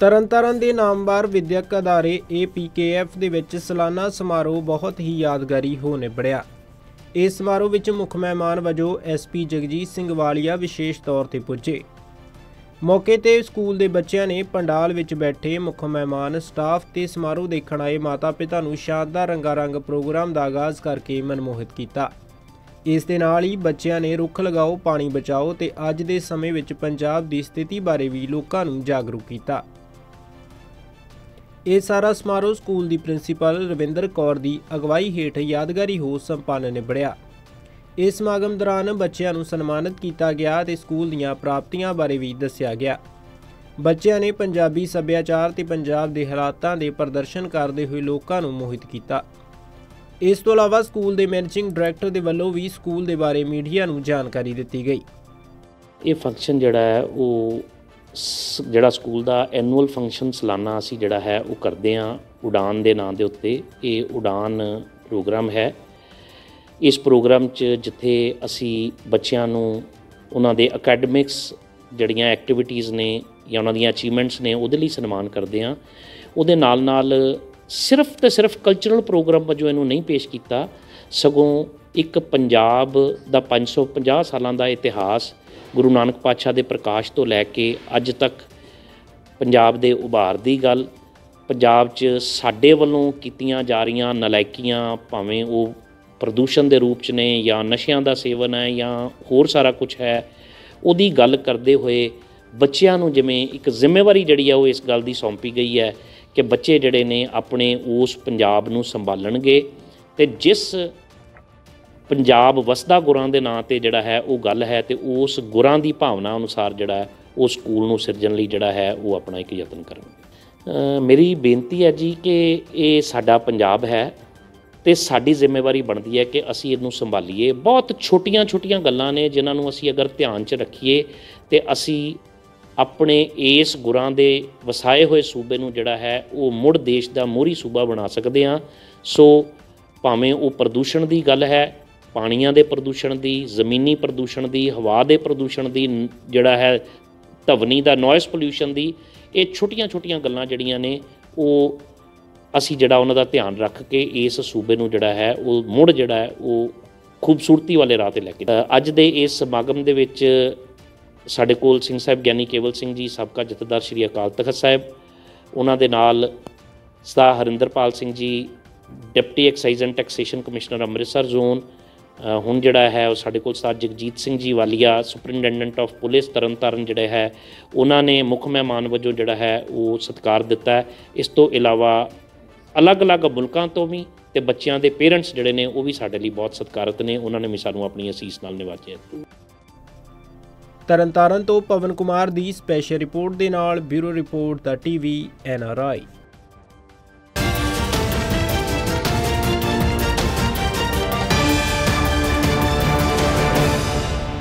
ਤਰਨਤਾਰਨ ਦੇ ਨਾਮਵਾਰ ਵਿਦਿਅਕ ਅਦਾਰੇ APKF ਦੇ ਵਿੱਚ ਸਾਲਾਨਾ ਸਮਾਰੋਹ ਬਹੁਤ ਹੀ ਯਾਦਗਾਰੀ ਹੋ ਨਿਬੜਿਆ। ਇਸ ਸਮਾਰੋਹ ਵਿੱਚ ਮੁੱਖ ਮਹਿਮਾਨ ਵਜੋਂ ਐਸਪੀ ਜਗਜੀਤ ਸਿੰਘ ਵਾਲੀਆ ਵਿਸ਼ੇਸ਼ ਤੌਰ ਤੇ ਪੁੱਜੇ। ਮੌਕੇ ਤੇ ਸਕੂਲ ਦੇ ਬੱਚਿਆਂ ਨੇ ਪੰਡਾਲ ਵਿੱਚ ਬੈਠੇ ਮੁੱਖ ਮਹਿਮਾਨ, ਸਟਾਫ ਤੇ ਸਮਾਰੋਹ ਦੇਖਣ ਆਏ ਮਾਤਾ-ਪਿਤਾ ਨੂੰ ਸ਼ਾਨਦਾਰ ਰੰਗਾਰੰਗ ਪ੍ਰੋਗਰਾਮ ਦਾ ਆਗਾਜ਼ ਕਰਕੇ ਮਨਮੋਹਿਤ ਕੀਤਾ। ਇਸ ਦੇ ਨਾਲ ਹੀ ਬੱਚਿਆਂ ਨੇ ਰੁੱਖ ਲਗਾਓ, ਪਾਣੀ ਬਚਾਓ ਤੇ ਅੱਜ ਦੇ ਸਮੇਂ ਵਿੱਚ ਪੰਜਾਬ ਦੀ ਸਥਿਤੀ ਬਾਰੇ ਵੀ ਲੋਕਾਂ ਨੂੰ ਜਾਗਰੂਕ ਕੀਤਾ। ਇਹ ਸਾਰਾ ਸਮਾਰੋਹ ਸਕੂਲ ਦੀ ਪ੍ਰਿੰਸੀਪਲ ਰਵਿੰਦਰ ਕੌਰ ਦੀ ਅਗਵਾਈ ਹੇਠ ਯਾਦਗਾਰੀ ਹੋ ਸੰਪੰਨ ਨਿਬੜਿਆ ਇਸ ਸਮਾਗਮ ਦੌਰਾਨ ਬੱਚਿਆਂ ਨੂੰ ਸਨਮਾਨਿਤ ਕੀਤਾ ਗਿਆ ਤੇ ਸਕੂਲ ਦੀਆਂ ਪ੍ਰਾਪਤੀਆਂ ਬਾਰੇ ਵੀ ਦੱਸਿਆ ਗਿਆ। ਬੱਚਿਆਂ ਨੇ ਪੰਜਾਬੀ ਸੱਭਿਆਚਾਰ ਤੇ ਪੰਜਾਬ ਦੇ ਹਾਲਾਤਾਂ ਦੇ ਪ੍ਰਦਰਸ਼ਨ ਕਰਦੇ ਹੋਏ ਲੋਕਾਂ ਨੂੰ ਮੋਹਿਤ ਕੀਤਾ। ਇਸ ਤੋਂ ਇਲਾਵਾ ਸਕੂਲ ਦੇ ਮੈਨੇਜਿੰਗ ਡਾਇਰੈਕਟਰ ਦੇ ਵੱਲੋਂ ਵੀ ਸਕੂਲ ਦੇ ਬਾਰੇ ਮੀਡੀਆ ਨੂੰ ਜਾਣਕਾਰੀ ਦਿੱਤੀ ਗਈ। ਇਹ ਫੰਕਸ਼ਨ ਜਿਹੜਾ ਹੈ, ਉਹ ਸ- ਜਿਹੜਾ ਸਕੂਲ ਦਾ ਐਨੂਅਲ ਫੰਕਸ਼ਨ ਸਲਾਨਾ ਅਸੀਂ ਜਿਹੜਾ ਹੈ ਉਹ ਕਰਦੇ ਹਾਂ ਉਡਾਨ ਦੇ ਨਾਂ ਦੇ ਉੱਤੇ। ਇਹ ਉਡਾਨ ਪ੍ਰੋਗਰਾਮ ਹੈ। ਇਸ ਪ੍ਰੋਗਰਾਮ 'ਚ ਜਿੱਥੇ ਅਸੀਂ ਬੱਚਿਆਂ ਨੂੰ ਉਹਨਾਂ ਦੇ ਅਕੈਡਮਿਕਸ ਜਿਹੜੀਆਂ ਐਕਟੀਵਿਟੀਜ਼ ਨੇ ਜਾਂ ਉਹਨਾਂ ਦੀਆਂ ਅਚੀਵਮੈਂਟਸ ਨੇ ਉਹਦੇ ਲਈ ਸਨਮਾਨ ਕਰਦੇ ਹਾਂ। ਉਹਦੇ ਨਾਲ ਨਾਲ ਸਿਰਫ ਤੇ ਸਿਰਫ ਕਲਚਰਲ ਪ੍ਰੋਗਰਾਮ ਵਜੋਂ ਇਹਨੂੰ ਨਹੀਂ ਪੇਸ਼ ਕੀਤਾ। ਸਗੋਂ ਇੱਕ ਪੰਜਾਬ ਦਾ 550 ਸਾਲਾਂ ਦਾ ਇਤਿਹਾਸ ਗੁਰੂ ਨਾਨਕ ਪਾਤਸ਼ਾਹ ਦੇ ਪ੍ਰਕਾਸ਼ ਤੋਂ ਲੈ ਕੇ ਅੱਜ ਤੱਕ ਪੰਜਾਬ ਦੇ ਉਭਾਰ ਦੀ ਗੱਲ, ਪੰਜਾਬ 'ਚ ਸਾਡੇ ਵੱਲੋਂ ਕੀਤੀਆਂ ਜਾ ਰਹੀਆਂ ਨਲਾਇਕੀਆਂ ਭਾਵੇਂ ਉਹ ਪ੍ਰਦੂਸ਼ਣ ਦੇ ਰੂਪ 'ਚ ਨੇ ਜਾਂ ਨਸ਼ਿਆਂ ਦਾ ਸੇਵਨ ਹੈ ਜਾਂ ਹੋਰ ਸਾਰਾ ਕੁਝ ਹੈ, ਉਹਦੀ ਗੱਲ ਕਰਦੇ ਹੋਏ ਬੱਚਿਆਂ ਨੂੰ ਜਿਵੇਂ ਇੱਕ ਜ਼ਿੰਮੇਵਾਰੀ ਜਿਹੜੀ ਆ ਉਹ ਇਸ ਗੱਲ ਦੀ ਸੌਂਪੀ ਗਈ ਹੈ ਕਿ ਬੱਚੇ ਜਿਹੜੇ ਨੇ ਆਪਣੇ ਉਸ ਪੰਜਾਬ ਨੂੰ ਸੰਭਾਲਣਗੇ ਤੇ ਜਿਸ ਪੰਜਾਬ ਵਸਦਾ ਗੁਰਾਂ ਦੇ ਨਾਂ ਤੇ ਜਿਹੜਾ ਹੈ ਉਹ ਗੱਲ ਹੈ ਤੇ ਉਸ ਗੁਰਾਂ ਦੀ ਭਾਵਨਾ ਅਨੁਸਾਰ ਜਿਹੜਾ ਉਹ ਸਕੂਲ ਨੂੰ ਸਿਰਜਣ ਲਈ ਜਿਹੜਾ ਹੈ ਉਹ ਆਪਣਾ ਇੱਕ ਯਤਨ ਕਰਨਗੇ। ਮੇਰੀ ਬੇਨਤੀ ਹੈ ਜੀ ਕਿ ਇਹ ਸਾਡਾ ਪੰਜਾਬ ਹੈ ਤੇ ਸਾਡੀ ਜ਼ਿੰਮੇਵਾਰੀ ਬਣਦੀ ਹੈ ਕਿ ਅਸੀਂ ਇਹਨੂੰ ਸੰਭਾਲੀਏ। ਬਹੁਤ ਛੋਟੀਆਂ-ਛੋਟੀਆਂ ਗੱਲਾਂ ਨੇ ਜਿਨ੍ਹਾਂ ਨੂੰ ਅਸੀਂ ਅਗਰ ਧਿਆਨ 'ਚ ਰੱਖੀਏ ਤੇ ਅਸੀਂ ਆਪਣੇ ਇਸ ਗੁਰਾਂ ਦੇ ਵਸਾਏ ਹੋਏ ਸੂਬੇ ਨੂੰ ਜਿਹੜਾ ਹੈ ਉਹ ਮੁੜ ਦੇਸ਼ ਦਾ ਮੋਹਰੀ ਸੂਬਾ ਬਣਾ ਸਕਦੇ ਹਾਂ। ਸੋ ਭਾਵੇਂ ਉਹ ਪ੍ਰਦੂਸ਼ਣ ਦੀ ਗੱਲ ਹੈ ਪਾਣੀਆਂ ਦੇ ਪ੍ਰਦੂਸ਼ਣ ਦੀ, ਜ਼ਮੀਨੀ ਪ੍ਰਦੂਸ਼ਣ ਦੀ, ਹਵਾ ਦੇ ਪ੍ਰਦੂਸ਼ਣ ਦੀ ਜਿਹੜਾ ਹੈ ਧਵਨੀ ਦਾ ਨੋਇਸ ਪੋਲਿਊਸ਼ਨ ਦੀ, ਇਹ ਛੋਟੀਆਂ-ਛੋਟੀਆਂ ਗੱਲਾਂ ਜਿਹੜੀਆਂ ਨੇ, ਉਹ ਅਸੀਂ ਜਿਹੜਾ ਉਹਨਾਂ ਦਾ ਧਿਆਨ ਰੱਖ ਕੇ ਇਸ ਸੂਬੇ ਨੂੰ ਜਿਹੜਾ ਹੈ, ਉਹ ਮੁੜ ਜਿਹੜਾ ਹੈ, ਉਹ ਖੂਬਸੂਰਤੀ ਵਾਲੇ ਰਾਹ ਤੇ ਲੈ ਕੇ ਅੱਜ ਦੇ ਇਸ ਸਮਾਗਮ ਦੇ ਵਿੱਚ ਸਾਡੇ ਕੋਲ ਸਿੰਘ ਸਾਹਿਬ ਗਿਆਨੀ ਕੇਵਲ ਸਿੰਘ ਜੀ, ਸਾਬਕਾ ਜਥੇਦਾਰ ਸ਼੍ਰੀ ਅਕਾਲ ਤਖਤ ਸਾਹਿਬ, ਉਹਨਾਂ ਦੇ ਨਾਲ ਸਦਾ Harinderpal Singh ji, deputy excise and taxation commissioner Amritsar zone ਹੁਣ ਜਿਹੜਾ ਹੈ ਉਹ ਸਾਡੇ ਕੋਲ sir Jagjit Singh ji Walia superintendent of police Tarn Taran ਜਿਹੜੇ ਹੈ, ਉਹਨਾਂ ਨੇ ਮੁੱਖ ਮਹਿਮਾਨ ਵਜੋਂ ਜਿਹੜਾ ਹੈ ਉਹ ਸਤਿਕਾਰ ਦਿੱਤਾ ਹੈ। ਇਸ ਤੋਂ ਇਲਾਵਾ ਅਲੱਗ-ਅਲੱਗ ਮੁਲਕਾਂ ਤੋਂ ਵੀ ਤੇ ਬੱਚਿਆਂ ਦੇ ਪੇਰੈਂਟਸ ਜਿਹੜੇ ਨੇ ਉਹ ਵੀ ਸਾਡੇ ਲਈ ਬਹੁਤ ਸਤਿਕਾਰਤ ਨੇ। ਉਹਨਾਂ ਨੇ ਵੀ ਸਾਨੂੰ ਆਪਣੀ ਅਸੀਸ ਨਾਲ ਨਿਵਾਜਿਆ ਤਰਨਤਾਰਨ ਤੋਂ ਪਵਨ ਕੁਮਾਰ ਦੀ ਸਪੈਸ਼ਲ ਰਿਪੋਰਟ ਦੇ ਨਾਲ ਬਿਊਰੋ ਰਿਪੋਰਟ ਦਾ ਟੀਵੀ ਐਨਆਰਆਈ